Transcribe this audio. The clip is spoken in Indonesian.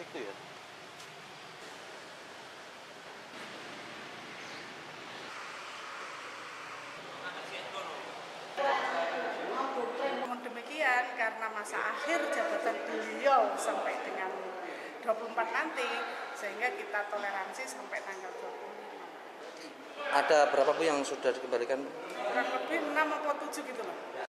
itu ya. Demikian karena masa akhir jabatan beliau sampai dengan 24 nanti sehingga kita toleransi sampai tanggal 25. Ada berapa bu yang sudah dikembalikan? Kurang lebih 6 atau 7 gitu loh.